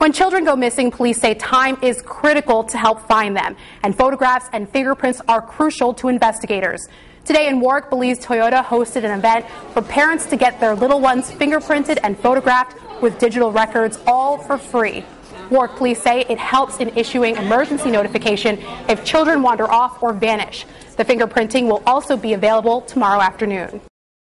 When children go missing, police say time is critical to help find them, and photographs and fingerprints are crucial to investigators. Today in Warwick, Balise Toyota hosted an event for parents to get their little ones fingerprinted and photographed with digital records, all for free. Warwick police say it helps in issuing emergency notification if children wander off or vanish. The fingerprinting will also be available tomorrow afternoon.